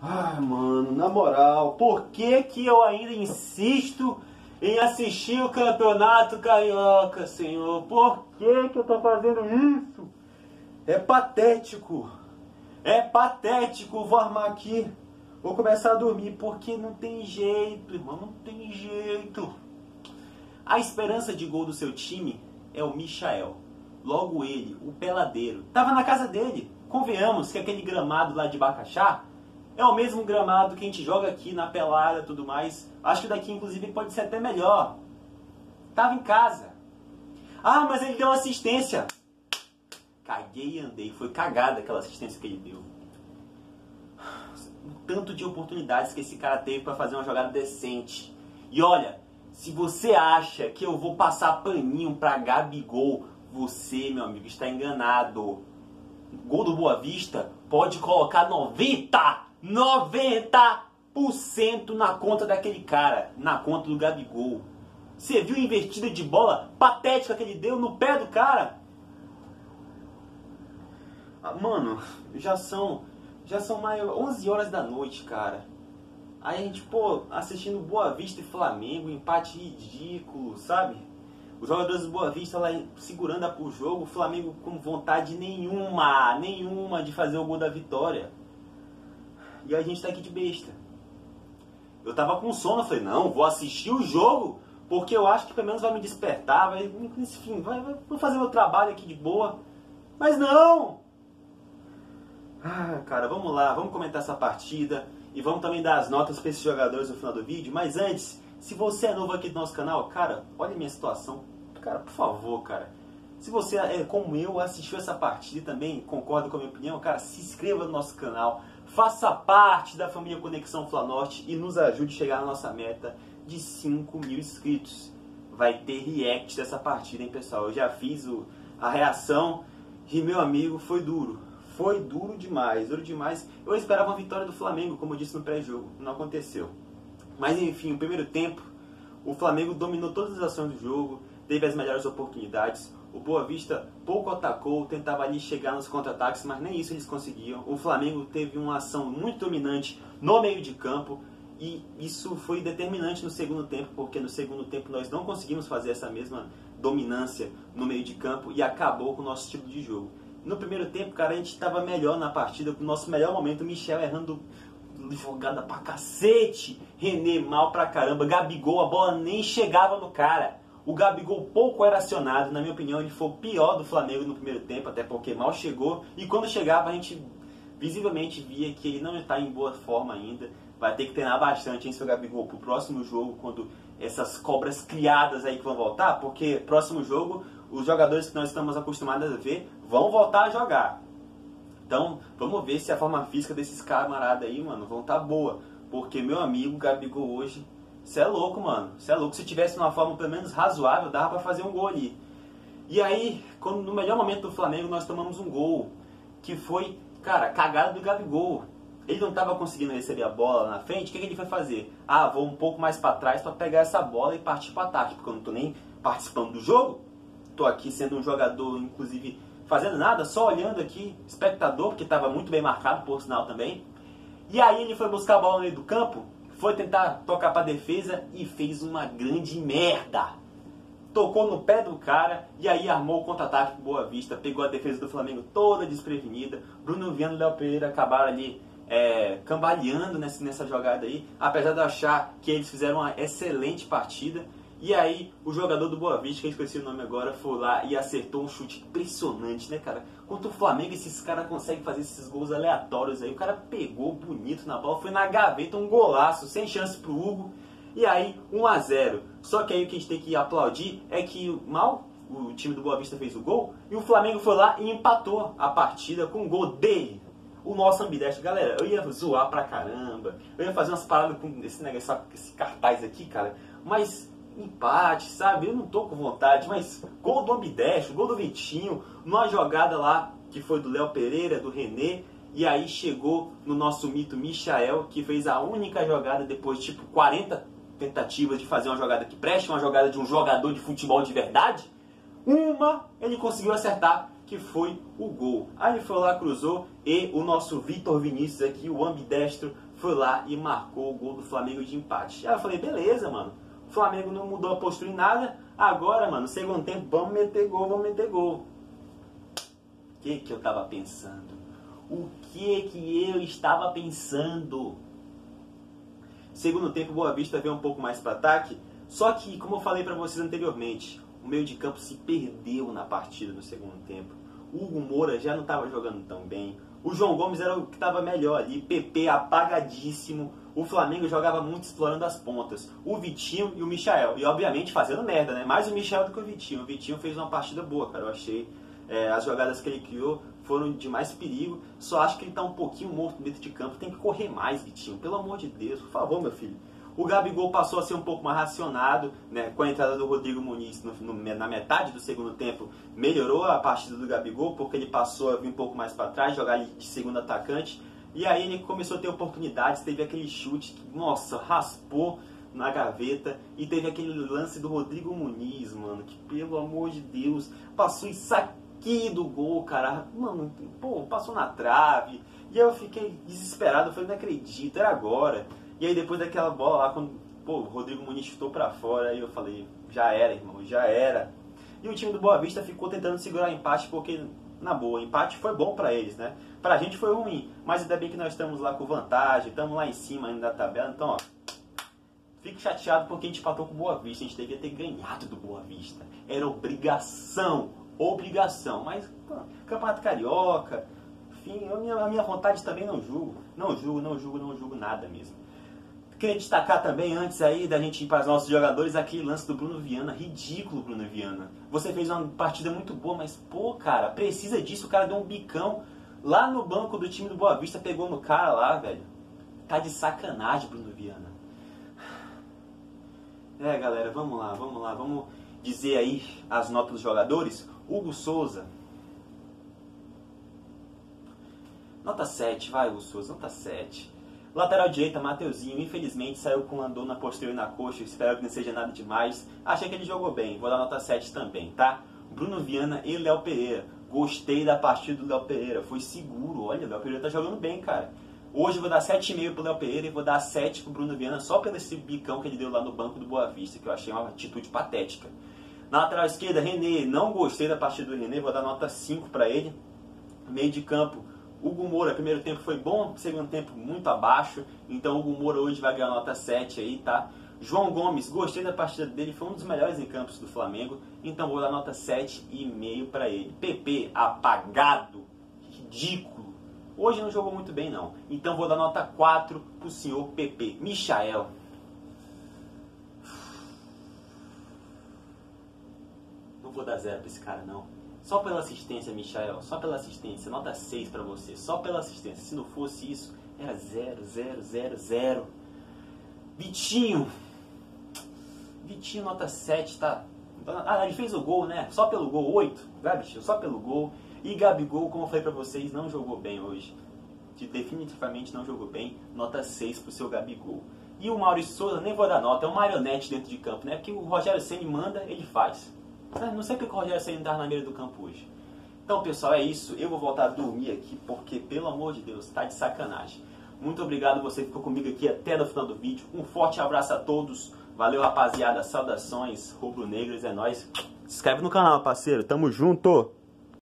Ai, mano, na moral, por que que eu ainda insisto em assistir o Campeonato Carioca, senhor? Por que que eu tô fazendo isso? É patético. É patético. Vou armar aqui. Vou começar a dormir porque não tem jeito, irmão, não tem jeito. A esperança de gol do seu time é o Michael. Logo ele, o peladeiro, tava na casa dele. Convenhamos que aquele gramado lá de Bacaxá é o mesmo gramado que a gente joga aqui na pelada tudo mais. Acho que daqui, inclusive, pode ser até melhor. Tava em casa. Ah, mas ele deu assistência. Caguei e andei. Foi cagada aquela assistência que ele deu. O tanto de oportunidades que esse cara teve para fazer uma jogada decente. E olha, se você acha que eu vou passar paninho pra Gabigol, você, meu amigo, está enganado. Gol do Boa Vista pode colocar 90 90% na conta daquele cara, na conta do Gabigol. Você viu a invertida de bola patética que ele deu no pé do cara? Ah, mano, já são já são mais 11 horas da noite, cara. Aí a gente, pô, assistindo Boa Vista e Flamengo, empate ridículo, sabe? Os jogadores do Boa Vista lá segurando o jogo, o Flamengo com vontade nenhuma, nenhuma de fazer o gol da vitória. E a gente tá aqui de besta. Eu tava com sono, falei, não, vou assistir o jogo, porque eu acho que pelo menos vai me despertar, vai, enfim, vai, vai, vou fazer meu trabalho aqui de boa. Mas não! Ah, cara, vamos lá, vamos comentar essa partida e vamos também dar as notas para esses jogadores no final do vídeo. Mas antes, se você é novo aqui do nosso canal, cara, olha a minha situação. Cara, por favor, cara. Se você é como eu, assistiu essa partida e também concorda com a minha opinião, cara, se inscreva no nosso canal Faça parte da família Conexão Flanorte e nos ajude a chegar na nossa meta de 5 mil inscritos. Vai ter react dessa partida, hein, pessoal? Eu já fiz o, a reação e, meu amigo, foi duro. Foi duro demais, duro demais. Eu esperava uma vitória do Flamengo, como eu disse no pré-jogo. Não aconteceu. Mas, enfim, o primeiro tempo, o Flamengo dominou todas as ações do jogo, teve as melhores oportunidades. O Boa Vista pouco atacou, tentava ali chegar nos contra-ataques, mas nem isso eles conseguiam. O Flamengo teve uma ação muito dominante no meio de campo e isso foi determinante no segundo tempo, porque no segundo tempo nós não conseguimos fazer essa mesma dominância no meio de campo e acabou com o nosso tipo de jogo. No primeiro tempo, cara, a gente estava melhor na partida, com o nosso melhor momento, o Michel errando jogada pra cacete, René mal pra caramba, Gabigol, a bola nem chegava no cara. O Gabigol pouco era acionado, na minha opinião, ele foi o pior do Flamengo no primeiro tempo, até porque mal chegou. E quando chegava, a gente visivelmente via que ele não está em boa forma ainda. Vai ter que treinar bastante, hein, seu Gabigol, pro próximo jogo, quando essas cobras criadas aí que vão voltar, porque próximo jogo, os jogadores que nós estamos acostumados a ver vão voltar a jogar. Então, vamos ver se a forma física desses camaradas aí, mano, vão estar tá boa. Porque meu amigo Gabigol hoje você é louco, mano. Você é louco. Se tivesse uma forma pelo menos razoável, dava para fazer um gol ali. E aí, quando, no melhor momento do Flamengo, nós tomamos um gol. Que foi, cara, cagada do Gabigol. Ele não estava conseguindo receber a bola na frente. O que, que ele foi fazer? Ah, vou um pouco mais para trás para pegar essa bola e partir para ataque. Porque eu não tô nem participando do jogo. Tô aqui sendo um jogador, inclusive, fazendo nada, só olhando aqui, espectador, porque estava muito bem marcado, por sinal também. E aí ele foi buscar a bola no meio do campo foi tentar tocar para defesa e fez uma grande merda. Tocou no pé do cara e aí armou o contra-ataque Boa Vista, pegou a defesa do Flamengo toda desprevenida. Bruno Viana e Léo Pereira acabaram ali é, cambaleando nessa, nessa jogada aí, apesar de eu achar que eles fizeram uma excelente partida. E aí, o jogador do Boa Vista, que eu esqueci o nome agora, foi lá e acertou um chute impressionante, né, cara? Contra o Flamengo, esses caras conseguem fazer esses gols aleatórios aí. O cara pegou bonito na bola, foi na gaveta, um golaço, sem chance pro Hugo. E aí, 1 a 0 Só que aí o que a gente tem que aplaudir é que mal o time do Boa Vista fez o gol e o Flamengo foi lá e empatou a partida com o gol dele, o nosso ambidestro. Galera, eu ia zoar pra caramba, eu ia fazer umas paradas com esse negócio, esse cartaz aqui, cara, mas empate, sabe? Eu não tô com vontade, mas gol do Ambidestro, gol do Vitinho, numa jogada lá que foi do Léo Pereira, do René, e aí chegou no nosso mito Michael, que fez a única jogada depois de tipo 40 tentativas de fazer uma jogada que preste, uma jogada de um jogador de futebol de verdade. Uma ele conseguiu acertar que foi o gol. Aí ele foi lá, cruzou e o nosso Vitor Vinícius aqui, o ambidestro, foi lá e marcou o gol do Flamengo de empate. Aí eu falei, beleza, mano. O Flamengo não mudou a postura em nada. Agora, mano, segundo tempo, vamos meter gol, vamos meter gol. O que que eu tava pensando? O que que eu estava pensando? Segundo tempo, Boa Vista veio um pouco mais para ataque. Só que, como eu falei para vocês anteriormente, o meio de campo se perdeu na partida no segundo tempo. Hugo Moura já não estava jogando tão bem. O João Gomes era o que estava melhor ali. PP apagadíssimo. O Flamengo jogava muito explorando as pontas. O Vitinho e o Michael. E obviamente fazendo merda, né? Mais o Michael do que o Vitinho. O Vitinho fez uma partida boa, cara. Eu achei. É, as jogadas que ele criou foram de mais perigo. Só acho que ele está um pouquinho morto dentro de campo. Tem que correr mais, Vitinho. Pelo amor de Deus. Por favor, meu filho. O Gabigol passou a ser um pouco mais racionado, né? com a entrada do Rodrigo Muniz no, no, na metade do segundo tempo, melhorou a partida do Gabigol, porque ele passou a vir um pouco mais para trás, jogar de segundo atacante. E aí ele começou a ter oportunidades, teve aquele chute que, nossa, raspou na gaveta. E teve aquele lance do Rodrigo Muniz, mano, que pelo amor de Deus, passou isso aqui do gol, cara. Mano, pô, passou na trave. E eu fiquei desesperado, eu falei, não acredito, era agora. E aí depois daquela bola lá, quando pô, o Rodrigo Muniz chutou pra fora, aí eu falei, já era, irmão, já era. E o time do Boa Vista ficou tentando segurar o empate, porque, na boa, empate foi bom para eles, né? Pra gente foi ruim, mas ainda bem que nós estamos lá com vantagem, estamos lá em cima ainda da tabela, então, ó, fico chateado porque a gente empatou com o Boa Vista, a gente devia ter ganhado do Boa Vista. Era obrigação, obrigação, mas, pô, Campeonato Carioca, enfim, minha, a minha vontade também não julgo, não julgo, não julgo, não julgo nada mesmo. Queria destacar também, antes aí da gente ir para os nossos jogadores, aquele lance do Bruno Viana. Ridículo, Bruno Viana. Você fez uma partida muito boa, mas, pô, cara, precisa disso. O cara deu um bicão lá no banco do time do Boa Vista, pegou no cara lá, velho. Tá de sacanagem, Bruno Viana. É, galera, vamos lá, vamos lá. Vamos dizer aí as notas dos jogadores. Hugo Souza. Nota 7, vai, Hugo Souza, nota 7. Lateral direita, Mateuzinho, infelizmente saiu com andor na posterior e na coxa, espero que não seja nada demais. Achei que ele jogou bem, vou dar nota 7 também, tá? Bruno Viana e Léo Pereira. Gostei da partida do Léo Pereira, foi seguro. Olha, o Léo Pereira tá jogando bem, cara. Hoje vou dar 7,5 pro Léo Pereira e vou dar 7 pro Bruno Viana só pelo esse bicão que ele deu lá no banco do Boa Vista, que eu achei uma atitude patética. Na lateral esquerda, René, não gostei da partida do René, vou dar nota 5 para ele. Meio de campo, Hugo Moura, primeiro tempo foi bom, segundo tempo muito abaixo. Então Hugo Moura hoje vai ganhar nota 7 aí, tá? João Gomes, gostei da partida dele, foi um dos melhores em campos do Flamengo. Então vou dar nota 7,5 para ele. PP, apagado, ridículo. Hoje não jogou muito bem não. Então vou dar nota 4 pro senhor PP. Michael. Não vou dar zero pra esse cara não. Só pela assistência, Michael, só pela assistência, nota 6 para você, só pela assistência. Se não fosse isso, era 0, 0, 0, 0. Vitinho, Vitinho, nota 7, tá? Ah, ele fez o gol, né? Só pelo gol, 8, vai, Vitinho, só pelo gol. E Gabigol, como eu falei pra vocês, não jogou bem hoje. Definitivamente não jogou bem, nota 6 pro seu Gabigol. E o Maurício Souza, nem vou dar nota, é um marionete dentro de campo, né? Porque o Rogério Senna manda, ele faz. Não sei porque o Rogério Senna na beira do campo hoje. Então, pessoal, é isso. Eu vou voltar a dormir aqui, porque, pelo amor de Deus, tá de sacanagem. Muito obrigado você que ficou comigo aqui até o final do vídeo. Um forte abraço a todos. Valeu, rapaziada. Saudações rubro-negras. É nóis. Se inscreve no canal, parceiro. Tamo junto.